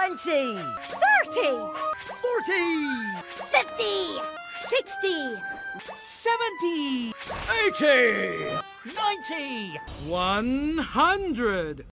Twenty! Thirty! Forty! Fifty! Sixty! Seventy! Eighty! Ninety! One hundred!